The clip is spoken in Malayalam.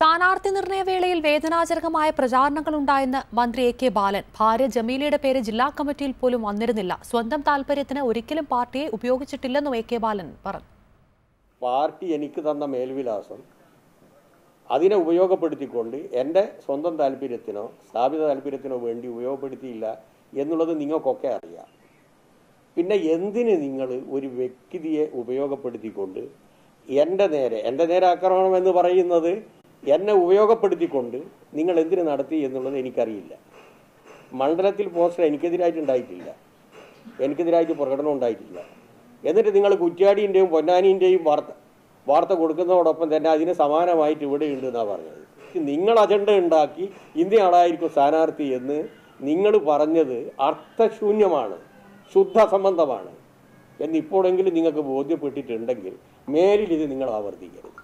സ്ഥാനാർത്ഥി നിർണയ വേളയിൽ വേദനാജനകമായ പ്രചാരണങ്ങളുണ്ടായെന്ന് മന്ത്രി എ കെ ബാലൻ. ഭാര്യ ജമീലയുടെ പേര് ജില്ലാ കമ്മിറ്റിയിൽ പോലും വന്നിരുന്നില്ല. സ്വന്തം താല്പര്യത്തിന് ഒരിക്കലും പാർട്ടിയെ ഉപയോഗിച്ചിട്ടില്ലെന്നും എ കെ ബാലൻ പറഞ്ഞു. പാർട്ടി എനിക്ക് തന്ന മേൽവിലാസം അതിനെ ഉപയോഗപ്പെടുത്തിക്കൊണ്ട് എന്റെ സ്വന്തം താല്പര്യത്തിനോ സ്ഥാപിത താല്പര്യത്തിനോ വേണ്ടി ഉപയോഗപ്പെടുത്തിയില്ല എന്നുള്ളത് നിങ്ങൾക്കൊക്കെ അറിയാം. പിന്നെ എന്തിന് നിങ്ങൾ ഒരു വ്യക്തിയെ ഉപയോഗപ്പെടുത്തിക്കൊണ്ട് എന്റെ നേരെ എന്റെ നേരെ ആക്രമണം എന്ന് പറയുന്നത് എന്നെ ഉപയോഗപ്പെടുത്തിക്കൊണ്ട് നിങ്ങൾ എന്തിനു നടത്തി എന്നുള്ളത് എനിക്കറിയില്ല. മണ്ഡലത്തിൽ പോസ്റ്റർ എനിക്കെതിരായിട്ട് ഉണ്ടായിട്ടില്ല. എനിക്കെതിരായിട്ട് പ്രകടനം ഉണ്ടായിട്ടില്ല. എന്നിട്ട് നിങ്ങൾ കുറ്റ്യാടിന്റെയും പൊന്നാനിന്റെയും വാർത്ത വാർത്ത കൊടുക്കുന്നതോടൊപ്പം തന്നെ അതിന് സമാനമായിട്ട് ഇവിടെ ഉണ്ട് എന്നാണ് പറഞ്ഞത്. നിങ്ങൾ അജണ്ട ഉണ്ടാക്കി ഇന്ത്യ ആളായിരിക്കും സ്ഥാനാർത്ഥി എന്ന് നിങ്ങൾ പറഞ്ഞത് അർത്ഥശൂന്യമാണ് ശുദ്ധ സംബന്ധമാണ് എന്നിപ്പോഴെങ്കിലും നിങ്ങൾക്ക് ബോധ്യപ്പെട്ടിട്ടുണ്ടെങ്കിൽ മേലിൽ ഇത് നിങ്ങൾ ആവർത്തിക്കരുത്.